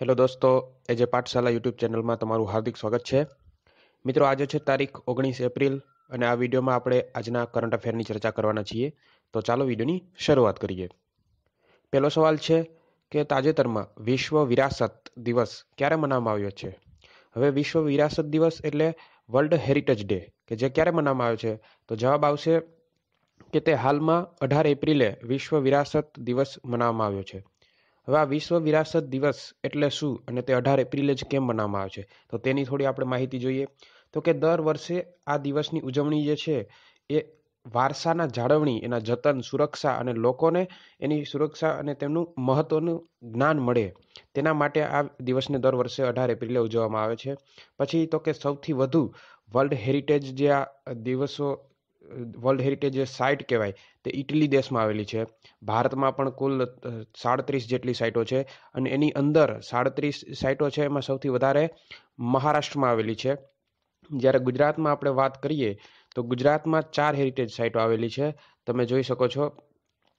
Hello દોસ્તો, એજે પાઠશાલા YouTube ચેનલમાં તમારું હાર્દિક સ્વાગત છે. મિત્રો, આજે છે તારીખ ઓગણીસ એપ્રિલ અને આ વિડીયોમાં આપણે આજના કરંટ અફેરની ચર્ચા કરવાના છીએ. તો ચાલો વિડીયોની શરૂઆત કરીએ. પહેલો સવાલ છે કે તાજેતરમાં વિશ્વ વિરાસત દિવસ ક્યારે મનાવવામાં આવ્યો છે? હવે વિશ્વ વિરાસત દિવસ એટલે વર્લ્ડ હેરિટેજ ડે, કે જે ક્યારે મનાવવામાં આવ્યો છે? તો જવાબ આવશે કે તે હાલમાં અઢાર એપ્રિલે વિશ્વ વિરાસત દિવસ મનાવવામાં આવ્યો છે. હવે આ વિશ્વ વિરાસત દિવસ એટલે શું અને તે અઢાર એપ્રિલે જ કેમ મનાવવામાં આવે છે? તો તેની થોડી આપણે માહિતી જોઈએ. તો કે દર વર્ષે આ દિવસની ઉજવણી જે છે, એ વારસાના જાળવણી, એના જતન, સુરક્ષા અને લોકોને એની સુરક્ષા અને તેમનું મહત્વનું જ્ઞાન મળે, તેના માટે આ દિવસને દર વર્ષે અઢાર એપ્રિલે ઉજવવામાં આવે છે. પછી તો કે સૌથી વધુ વર્લ્ડ હેરિટેજ જે આ દિવસો વર્લ્ડ હેરિટેજ સાઇટ કહેવાય, તે ઇટલી દેશમાં આવેલી છે. ભારતમાં પણ કુલ સાડત્રીસ જેટલી સાઇટો છે અને એની અંદર સાડત્રીસ સાઇટો છે એમાં સૌથી વધારે મહારાષ્ટ્રમાં આવેલી છે. જ્યારે ગુજરાતમાં આપણે વાત કરીએ, તો ગુજરાતમાં ચાર હેરિટેજ સાઇટો આવેલી છે. તમે જોઈ શકો છો,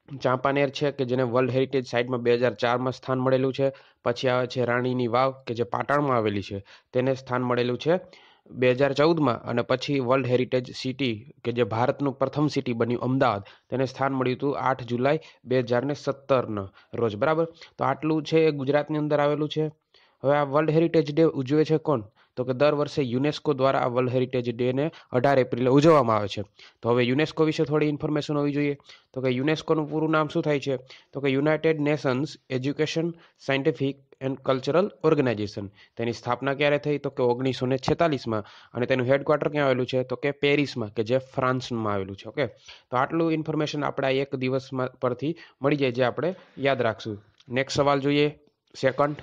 ચાંપાનેર છે કે જેને વર્લ્ડ હેરિટેજ સાઇટમાં બે હજાર ચારમાં સ્થાન મળેલું છે. પછી આવે છે રાણીની વાવ કે જે પાટણમાં આવેલી છે, તેને સ્થાન મળેલું છે. બે હજાર ચૌદમાં અને પછી વર્લ્ડ હેરિટેજ સિટી કે જે ભારતનું પ્રથમ સિટી બન્યું અમદાવાદ, તેને સ્થાન મળ્યું હતું આઠ જુલાઈ બે હજાર ને સત્તરના રોજ, બરાબર? તો આટલું છે એ ગુજરાતની અંદર આવેલું છે. હવે આ વર્લ્ડ હેરિટેજ ડે ઉજવે છે કોણ? તો કે દર વર્ષે યુનેસ્કો દ્વારા આ વર્લ્ડ હેરિટેજ ડેને અઢાર એપ્રિલે ઉજવવામાં આવે છે. તો હવે યુનેસ્કો વિશે થોડી ઇન્ફોર્મેશન હોવી જોઈએ. તો કે યુનેસ્કોનું પૂરું નામ શું થાય છે? તો કે United Nations Education, Scientific and Cultural Organization. તેની સ્થાપના ક્યારે થઈ? તો કે ઓગણીસો ને છેતાલીસમાં. અને તેનું હેડક્વાર્ટર ક્યાં આવેલું છે? તો કે પેરિસમાં, કે જે ફ્રાન્સમાં આવેલું છે, ઓકે? તો આટલું ઇન્ફોર્મેશન આપણે એક દિવસમાં પરથી મળી જાય, જે આપણે યાદ રાખશું. નેક્સ્ટ સવાલ જોઈએ. સેકન્ડ.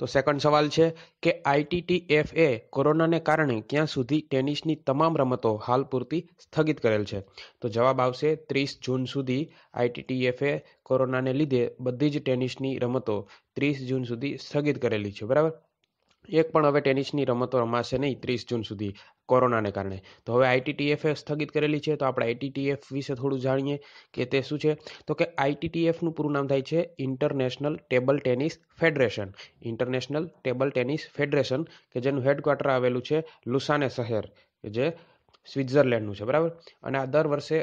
તો સેકન્ડ સવાલ છે કે આઈટીટીએફ એ કોરોનાને કારણે ક્યાં સુધી ટેનિસની તમામ રમતો હાલ પૂરતી સ્થગિત કરેલ છે? તો જવાબ આવશે ત્રીસ જૂન સુધી આઈટીટીએફએ કોરોનાને લીધે બધી જ ટેનિસની રમતો ત્રીસ જૂન સુધી સ્થગિત કરેલી છે. બરાબર? એક પણ હવે ટેનિસની રમતો રમાશે નહીં ત્રીસ જૂન સુધી. કોરોનાને કારણે. તો હવે આઈટીટીએફે સ્થગિત કરેલી છે, તો આપણે આઈટીટીએફ વિશે થોડું જાણીએ કે તે શું છે? તો કે આઈટીટીએફનું પૂરું નામ થાય છે International Table Tennis Federation. International Table Tennis Federation, કે જેનું હેડક્વાર્ટર આવેલું છે લુસાને શહેર કે જે સ્વિટ્ઝરલેન્ડનું છે, બરાબર? અને આ દર વર્ષે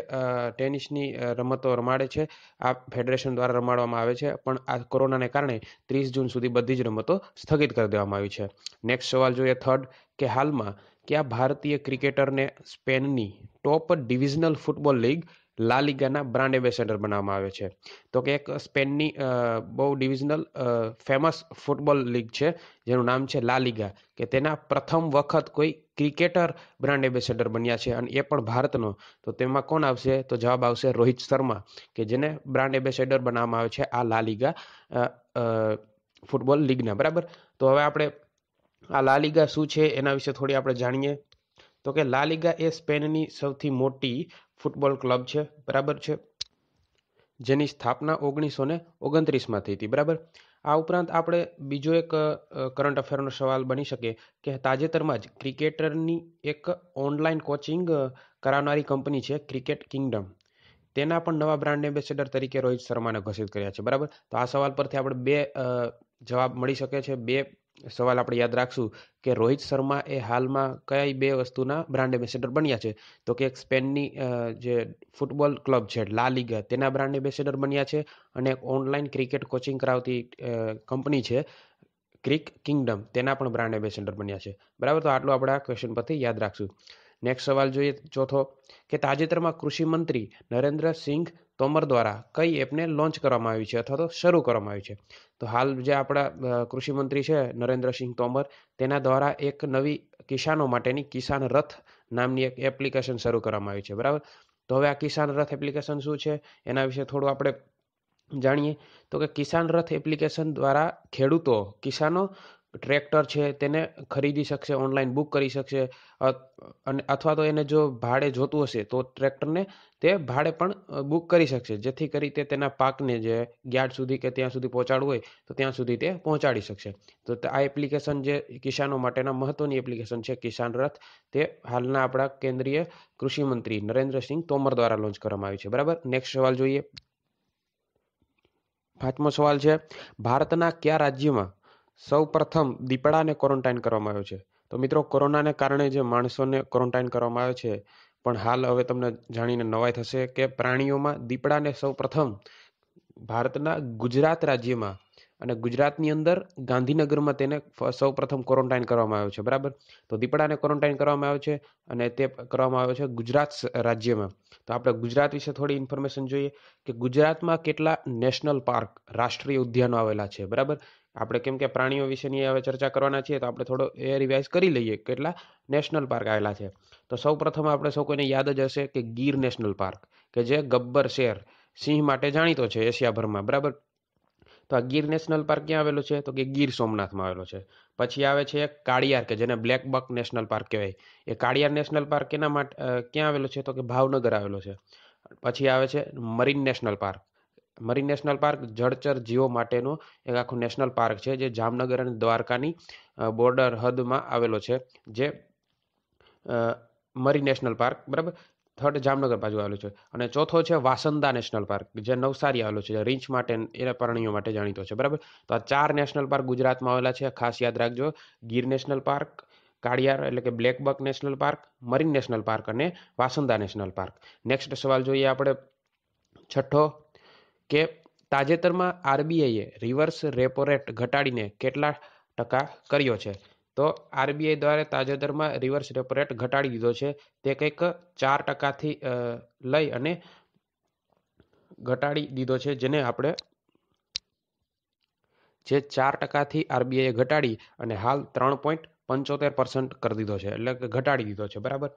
ટેનિસની રમતો રમાડે છે. આ ફેડરેશન દ્વારા રમાડવામાં આવે છે, પણ આ કોરોનાને કારણે ત્રીસ જૂન સુધી બધી જ રમતો સ્થગિત કરી દેવામાં આવી છે. નેક્સ્ટ સવાલ જોઈએ, થર્ડ, કે હાલમાં કયા ભારતીય ક્રિકેટરને સ્પેનની top divisional football league La લીગાના brand ambassador બનાવવામાં આવે છે? તો કે એક સ્પેનની બહુ ડિવિઝનલ ફેમસ ફૂટબોલ લીગ છે, જેનું નામ છે લા લીગા. કે તેના પ્રથમ વખત કોઈ ક્રિકેટર બ્રાન્ડ એમ્બેસેડર બન્યા છે અને એ પણ ભારતનો. તો તેમાં કોણ આવશે? તો જવાબ આવશે રોહિત શર્મા, કે જેને બ્રાન્ડ એમ્બેસેડર બનાવવામાં આવે છે આ લા લીગા ફૂટબોલ લીગના. બરાબર? તો હવે આપણે આ લાલિગા શું છે એના વિશે થોડી આપણે જાણીએ. તો કે લાલિગા એ સ્પેનની સૌથી મોટી ફૂટબોલ ક્લબ છે, બરાબર છે? જેની સ્થાપના ઓગણીસો ને ઓગણત્રીસમાં થઈ હતી, બરાબર? આ ઉપરાંત આપણે બીજો એક કરંટ અફેરનો સવાલ બની શકે કે તાજેતરમાં જ ક્રિકેટરની એક ઓનલાઈન કોચિંગ કરાવનારી કંપની છે ક્રિકેટ કિંગડમ તેના પણ નવા બ્રાન્ડ એમ્બેસેડર તરીકે રોહિત શર્માને ઘોષિત કર્યા છે, બરાબર? તો આ સવાલ પરથી આપણે બે જવાબ મળી શકે છે, બે સવાલ આપણે યાદ રાખશું કે રોહિત શર્મા એ હાલમાં કઈ બે વસ્તુના બ્રાન્ડ એમ્બેસેડર બન્યા છે? તો કે એક સ્પેનની જે ફૂટબોલ ક્લબ છે લા લીગા તેના બ્રાન્ડ એમ્બેસેડર બન્યા છે અને એક ઓનલાઈન ક્રિકેટ કોચિંગ કરાવતી કંપની છે ક્રિક કિંગડમ તેના પણ બ્રાન્ડ એમ્બેસેડર બન્યા છે. બરાબર? તો આટલું આપણે આ ક્વેશ્ચન પરથી યાદ રાખશું. નેક્સ્ટ સવાલ જોઈએ ચોથો, કે તાજેતરમાં કૃષિ મંત્રી નરેન્દ્રસિંહ તોમર દ્વારા કઈ એપને લોન્ચ કરવામાં આવી છે અથવા તો શરૂ કરવામાં આવી છે? તો હાલ જે આપણા કૃષિમંત્રી છે નરેન્દ્રસિંહ તોમર, તેના દ્વારા એક નવી કિસાનો માટેની કિસાન રથ નામની એક એપ્લિકેશન શરૂ કરવામાં આવી છે. બરાબર? તો હવે આ કિસાન રથ એપ્લિકેશન શું છે? એના વિશે થોડું આપણે જાણીએ. તો કે કિસાન રથ એપ્લિકેશન દ્વારા ખેડૂતો, કિસાનો ટ્રેક્ટર છે તેને ખરીદી શકશે, ઓનલાઈન બુક કરી શકશે અને અથવા તો એને જો ભાડે જોતું હશે તો ટ્રેક્ટરને તે ભાડે પણ બુક કરી શકશે. જેથી કરી તે તેના પાકને જે યાર્ડ સુધી કે ત્યાં સુધી પહોંચાડવું હોય તો ત્યાં સુધી તે પહોંચાડી શકશે. તો આ એપ્લિકેશન જે કિસાનો માટેના મહત્વની એપ્લિકેશન છે કિસાન રથ. તે હાલના આપણા કેન્દ્રીય કૃષિમંત્રી નરેન્દ્રસિંહ તોમર દ્વારા લોન્ચ કરવામાં આવી છે. બરાબર? નેક્સ્ટ સવાલ જોઈએ. પાંચમો સવાલ છે, ભારતના કયા રાજ્યમાં સૌ પ્રથમ દીપડાને ક્વોરન્ટાઇન કરવામાં આવ્યો છે. તો મિત્રો, કોરોનાને કારણે જે માણસોને ક્વોરન્ટાઇન કરવામાં આવે છે, પણ હાલ હવે તમને જાણીને નવાઈ થશે કે પ્રાણીઓમાં દીપડાને સૌ પ્રથમ ભારતના ગુજરાત રાજ્યમાં અને ગુજરાતની અંદર ગાંધીનગરમાં તેને સૌ પ્રથમ ક્વોરન્ટાઇન કરવામાં આવ્યો છે. બરાબર? તો દીપડાને ક્વોરન્ટાઇન કરવામાં આવ્યો છે અને તે કરવામાં આવ્યો છે ગુજરાત રાજ્યમાં. તો આપણે ગુજરાત વિશે થોડી ઇન્ફોર્મેશન જોઈએ કે ગુજરાતમાં કેટલા નેશનલ પાર્ક રાષ્ટ્રીય ઉદ્યાનો આવેલા છે. બરાબર? આપણે કેમ કે પ્રાણીઓ વિશેની હવે ચર્ચા કરવાના છીએ, તો આપણે થોડો એ રિવાઇઝ કરી લઈએ કેટલા નેશનલ પાર્ક આવેલા છે. તો સૌ પ્રથમ આપણે સૌ કોઈને યાદ જ હશે કે ગીર નેશનલ પાર્ક કે જે ગબ્બર શેર સિંહ માટે જાણીતો છે એશિયાભરમાં, બરાબર? તો આ ગીર નેશનલ પાર્ક ક્યાં આવેલો છે? તો કે ગીર સોમનાથમાં આવેલો છે. પછી આવે છે કાળિયાર કે જેને બ્લેક બક નેશનલ પાર્ક કહેવાય. એ કાળિયાર નેશનલ પાર્ક એના માટે ક્યાં આવેલો છે? તો કે ભાવનગર આવેલો છે. પછી આવે છે Marine National Park Marine National Park જળચર જીવો માટેનો એક આખું નેશનલ પાર્ક છે, જે જામનગર અને દ્વારકાની બોર્ડર હદમાં આવેલો છે, જે મરી નેશનલ પાર્ક, બરાબર? થર્ડ જામનગર બાજુ આવેલું છે. અને ચોથો છે વાસંદા નેશનલ પાર્ક, જે નવસારી આવેલો છે રીંછ માટે એના પ્રાણીઓ માટે જાણીતો છે, બરાબર? તો આ ચાર નેશનલ પાર્ક ગુજરાતમાં આવેલા છે. ખાસ યાદ રાખજો, ગીર નેશનલ પાર્ક, કાળિયાર એટલે કે Blackbuck National Park, Marine National Park અને વાસંદા નેશનલ પાર્ક. નેક્સ્ટ સવાલ જોઈએ આપણે, છઠ્ઠો કે તાજેતરમાં આરબીઆઈએ રિવર્સ રેપો રેટ ઘટાડીને કેટલા ટકા કર્યો છે? તો આરબીઆઈ દ્વારા તાજેતરમાં રિવર્સ રેપો રેટ ઘટાડી દીધો છે. તે કંઈક ચાર ટકાથી લઈ અને ઘટાડી દીધો છે, જેને આપણે જે ચાર ટકાથી આરબીઆઈએ ઘટાડી અને હાલ ત્રણ પોઈન્ટ પંચોતેર પર્સન્ટ કરી દીધો છે, એટલે કે ઘટાડી દીધો છે, બરાબર?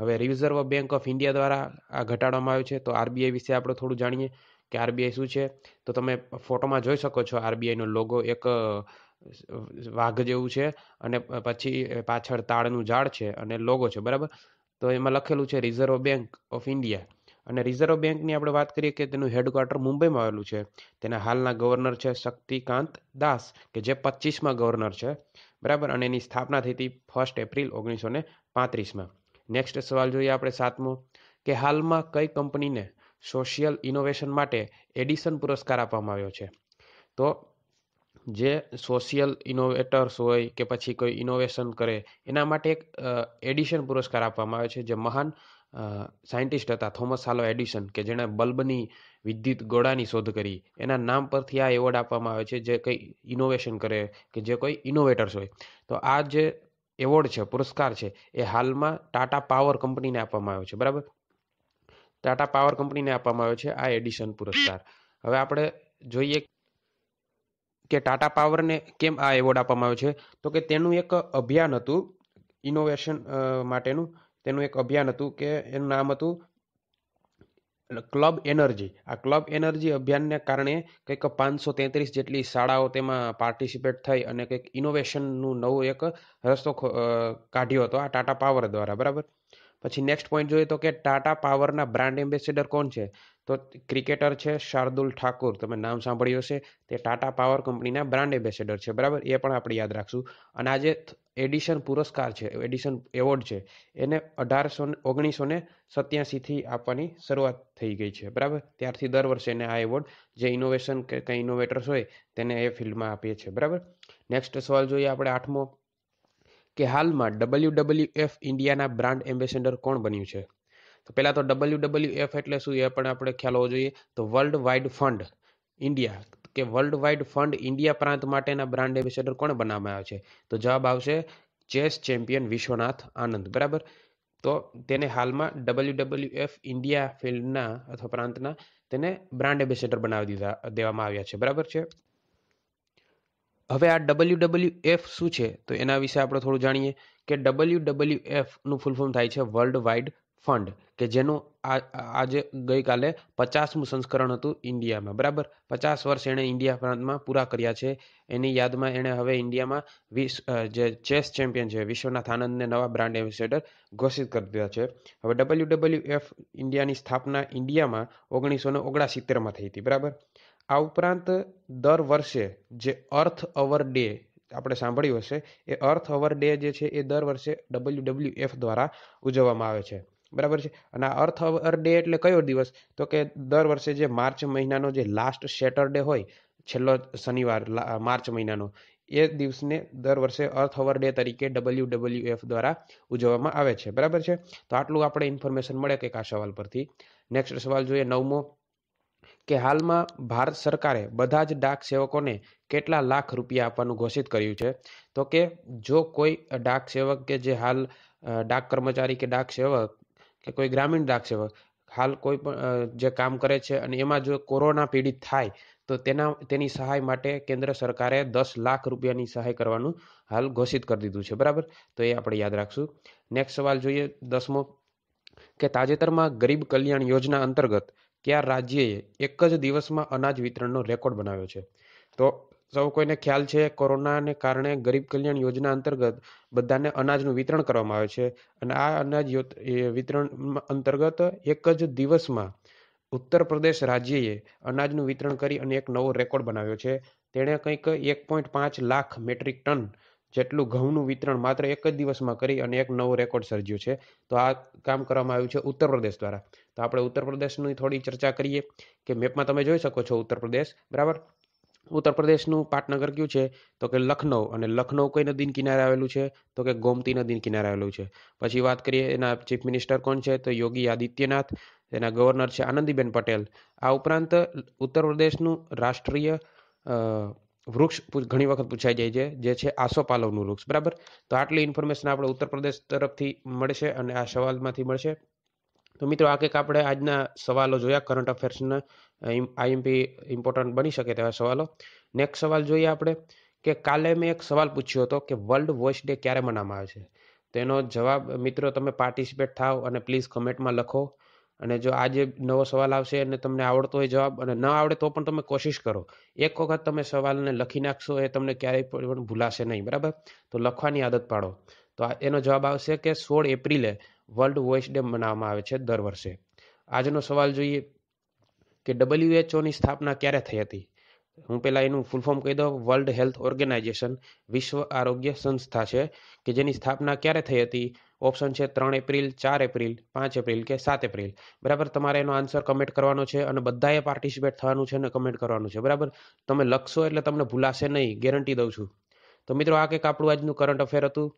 હવે રિઝર્વ બેંક ઓફ ઇન્ડિયા દ્વારા આ ઘટાડવામાં આવ્યું છે, તો આરબીઆઈ વિશે આપણે થોડું જાણીએ. કે આરબીઆઈ શું છે? તો તમે ફોટોમાં જોઈ શકો છો આરબીઆઈનો લોગો એક વાઘ જેવું છે અને પછી પાછળ તાળનું ઝાડ છે અને લોગો છે, બરાબર? તો એમાં લખેલું છે રિઝર્વ બેંક ઓફ ઇન્ડિયા અને રિઝર્વ બેંકની આપણે વાત કરીએ કે તેનું હેડક્વાર્ટર મુંબઈમાં આવેલું છે. તેના હાલના ગવર્નર છે શક્તિકાંત દાસ, કે જે પચીસમાં ગવર્નર છે, બરાબર? અને એની સ્થાપના થઈ હતી ફર્સ્ટ એપ્રિલ ઓગણીસો ને પાંત્રીસમાં. નેક્સ્ટ સવાલ જોઈએ આપણે સાતમો, કે હાલમાં કઈ કંપનીને સોશિયલ ઇનોવેશન માટે એડિસન પુરસ્કાર આપવામાં આવ્યો છે. તો જે સોશિયલ ઇનોવેટર્સ હોય કે પછી કોઈ ઇનોવેશન કરે, એના માટે એક એડિશન પુરસ્કાર આપવામાં આવે છે જે મહાન સાયન્ટિસ્ટ હતા થોમસ હાલો એડિશન કે જેણે બલ્બની વિદ્યુત ગોળાની શોધ કરી. એના નામ પરથી આ એવોર્ડ આપવામાં આવે છે જે કંઈ ઇનોવેશન કરે કે જે કોઈ ઇનોવેટર્સ હોય. તો આ જે એવોર્ડ છે, પુરસ્કાર છે, એ હાલમાં ટાટા પાવર કંપનીને આપવામાં આવ્યો છે. બરાબર? ટાટા પાવર કંપનીને આપવામાં આવ્યો છે આ એડિશન પુરસ્કાર. હવે આપણે જોઈએ કે ટાટા પાવરને કેમ આ એવોર્ડ આપવામાં આવ્યો છે? તો કે તેનું એક અભિયાન હતું ઇનોવેશન માટેનું. તેનું એક અભિયાન હતું કે એનું નામ હતું ક્લબ એનર્જી આ ક્લબ એનર્જી અભિયાનને કારણે કંઈક પાંચસો તેત્રીસ જેટલી શાળાઓ તેમાં પાર્ટિસિપેટ થઈ અને કંઈક ઇનોવેશનનું નવું એક રસ્તો કાઢ્યો હતો આ ટાટા પાવર દ્વારા. બરાબર? પછી નેક્સ્ટ પોઈન્ટ જોઈએ તો કે ટાટા પાવરના બ્રાન્ડ એમ્બેસેડર કોણ છે? તો ક્રિકેટર છે શાર્દુલ ઠાકુર. તમે નામ સાંભળ્યું હશે. તે ટાટા પાવર કંપનીના બ્રાન્ડ એમ્બેસેડર છે. બરાબર? એ પણ આપણે યાદ રાખશું. અને આજે એડિશન પુરસ્કાર છે. એડિશન એવોર્ડ છે. એને અઢારસો ઓગણીસો ને સત્યાસીથી આપવાની શરૂઆત થઈ ગઈ છે. બરાબર? ત્યારથી દર વર્ષે એને આ એવોર્ડ જે ઇનોવેશન કે કંઈ ઇનોવેટર્સ હોય, તેને એ ફિલ્ડમાં આપીએ છીએ. બરાબર? નેક્સ્ટ સવાલ જોઈએ આપણે આઠમો. કે હાલમાં ડબલ્યુ ડબલ્યુ એફ ઇન્ડિયાના બ્રાન્ડ એમ્બેસેડર કોણ બન્યું છે? તો પહેલાં તો ડબલ્યુ ડબલ્યુ એફ એટલે શું એ પણ આપણે ખ્યાલ હોવો જોઈએ. તો વર્લ્ડ વાઇડ ફંડ ઇન્ડિયા કે વર્લ્ડ વાઇડ ફંડ ઇન્ડિયા પ્રાંત માટેના બ્રાન્ડ એમ્બેસેડર કોણ બનાવવામાં આવ્યા છે? તો જવાબ આવશે ચેસ ચેમ્પિયન વિશ્વનાથ આનંદ. બરાબર? તો તેને હાલમાં ડબલ્યુ ડબલ્યુ એફ ઇન્ડિયા ફિલ્ડના અથવા પ્રાંતના તેને બ્રાન્ડ એમ્બેસેડર બનાવી દીધા, દેવામાં આવ્યા છે. બરાબર છે? હવે આ ડબલ્યુ ડબલ્યુ એફ શું છે? તો એના વિશે આપણે થોડું જાણીએ કે ડબલ્યુ ડબલ્યુ એફનું ફૂલ ફોર્મ થાય છે વર્લ્ડ વાઇડ ફંડ કે જેનું આજે ગઈકાલે પચાસમું સંસ્કરણ હતું ઇન્ડિયામાં, બરાબર? પચાસ વર્ષ એણે ઇન્ડિયા પ્રાંતમાં પૂરા કર્યા છે. એની યાદમાં એણે હવે ઇન્ડિયામાં વિશ જે ચેસ ચેમ્પિયન છે, વિશ્વનાથ આનંદને નવા બ્રાન્ડ એમ્બેસેડર ઘોષિત કરી દીધા છે. હવે ડબલ્યુ ડબલ્યુ એફ ઇન્ડિયાની સ્થાપના ઇન્ડિયામાં ઓગણીસો ને ઓગણસિત્તેરમાં થઈ હતી, બરાબર? આ ઉપરાંત દર વર્ષે જે અર્થ અવર ડે આપણે સાંભળ્યું હશે, એ અર્થ અવર ડે જે છે એ દર વર્ષે ડબલ્યુ ડબલ્યુ એફ દ્વારા ઉજવવામાં આવે છે. બરાબર છે? અને આ અર્થ અવર ડે એટલે કયો દિવસ? તો કે દર વર્ષે જે માર્ચ મહિનાનો જે લાસ્ટ સેટરડે હોય, છેલ્લો શનિવાર માર્ચ મહિનાનો, એ દિવસને દર વર્ષે અર્થ અવર ડે તરીકે ડબલ્યુ ડબલ્યુ એફ દ્વારા ઉજવવામાં આવે છે. બરાબર છે? તો આટલું આપણે ઇન્ફોર્મેશન મળે કે આ સવાલ પરથી? નેક્સ્ટ સવાલ જોઈએ નવમો. કે હાલમાં ભારત સરકારે બધા જ ડાક સેવકોને કેટલા લાખ રૂપિયા આપવાનું ઘોષિત કર્યું છે? તો કે જો કોઈ ડાક સેવક કે જે હાલ ડાક કર્મચારી કે ડાક સેવક કે કોઈ ગ્રામીણ ડાક સેવક હાલ કોઈ પણ જે કામ કરે છે અને એમાં જો કોરોના પીડિત થાય, તો તેના, તેની સહાય માટે કેન્દ્ર સરકારે દસ લાખ રૂપિયાની સહાય કરવાનું હાલ ઘોષિત કરી દીધું છે. બરાબર? તો એ આપણે યાદ રાખશું. નેક્સ્ટ સવાલ જોઈએ દસમો. કે તાજેતરમાં ગરીબ કલ્યાણ યોજના અંતર્ગત કયા રાજ્યએ એક જ દિવસમાં અનાજ વિતરણનો રેકોર્ડ બનાવ્યો છે. તો સૌ કોઈને ખ્યાલ છે, કોરોનાને કારણે ગરીબ કલ્યાણ યોજના અંતર્ગત બધાને અનાજનું વિતરણ કરવામાં આવે છે અને આ અનાજ વિતરણ અંતર્ગત એક જ દિવસમાં ઉત્તર પ્રદેશ રાજ્યએ અનાજનું વિતરણ કરી અને એક નવો રેકોર્ડ બનાવ્યો છે. તેણે કંઈક એક પોઈન્ટ પાંચ લાખ મેટ્રિક ટન જેટલું ઘઉંનું વિતરણ માત્ર એક જ દિવસમાં કરી અને એક નવો રેકોર્ડ સર્જ્યો છે. તો આ કામ કરવામાં આવ્યું છે ઉત્તર પ્રદેશ દ્વારા. તો આપણે ઉત્તર પ્રદેશની થોડી ચર્ચા કરીએ કે મેપમાં તમે જોઈ શકો છો ઉત્તર પ્રદેશ બરાબર? ઉત્તર પ્રદેશનું પાટનગર કયું છે? તો કે લખનઉ અને લખનઉ કઈ નદીના કિનારે આવેલું છે? તો કે ગોમતી નદીના કિનારે આવેલું છે. પછી વાત કરીએ એના ચીફ મિનિસ્ટર કોણ છે? તો યોગી આદિત્યનાથ. એના ગવર્નર છે આનંદીબેન પટેલ. આ ઉપરાંત ઉત્તર પ્રદેશનું રાષ્ટ્રીય વૃક્ષ ઘણી વખત પૂછાઈ જાય છે, જે છે આસોપાલવનું વૃક્ષ, બરાબર? તો આટલી ઇન્ફોર્મેશન આપણે ઉત્તર પ્રદેશ તરફથી મળશે અને આ સવાલમાંથી મળશે. તો મિત્રો, આ કંઈક આપણે આજના સવાલો જોયા કરંટ અફેર્સના આઈએમપી ઇમ્પોર્ટન્ટ બની શકે તેવા સવાલો. નેક્સ્ટ સવાલ જોઈએ આપણે, કે કાલે મેં એક સવાલ પૂછ્યો હતો કે વર્લ્ડ વોઇસ ડે ક્યારે મનાવવામાં આવે છે? તેનો જવાબ, મિત્રો, તમે પાર્ટિસિપેટ થાવ અને પ્લીઝ કમેન્ટમાં લખો. અને જો આજે નવો સવાલ આવશે અને તમને આવડતો હોય જવાબ અને ન આવડે તો પણ તમે કોશિશ કરો. એક વખત તમે સવાલને લખી નાખશો એ તમને ક્યારેય પણ ભૂલાશે નહીં, બરાબર? તો લખવાની આદત પાડો. તો એનો જવાબ આવશે કે સોળ એપ્રિલે વર્લ્ડ વોઇસ ડે મનાવવામાં આવે છે દર વર્ષે. આજનો સવાલ જોઈએ કે ડબલ્યુએચઓની સ્થાપના ક્યારે થઈ હતી? હું પહેલાં એનું ફૂલ ફોર્મ કહી દઉં. વર્લ્ડ હેલ્થ ઓર્ગેનાઇઝેશન વિશ્વ આરોગ્ય સંસ્થા છે કે જેની સ્થાપના ક્યારે થઈ હતી? ઓપ્શન છે ત્રણ એપ્રિલ, ચાર એપ્રિલ, પાંચ એપ્રિલ કે સાત એપ્રિલ. બરાબર? તમારે એનો આન્સર કમેન્ટ કરવાનો છે અને બધાએ પાર્ટિસિપેટ થવાનું છે અને કમેન્ટ કરવાનું છે. બરાબર? તમે લખશો એટલે તમને ભૂલાશે નહીં. ગેરંટી દઉં છું. તો મિત્રો, આ કંઈક આપણું આજનું કરંટ અફેર હતું.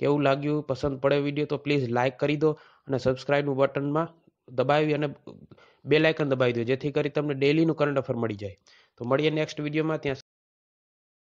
કેવું લાગ્યું? પસંદ પડે વીડિયો તો પ્લીઝ લાઇક કરી દો અને સબસ્ક્રાઇબનું બટનમાં દબાવી અને બે લાઇકન દબાવી દો. જેથી કરી તમને ડેલીનું કરંટ અફેર મળી જાય. તો મળીએ નેક્સ્ટ વિડીયોમાં ત્યાં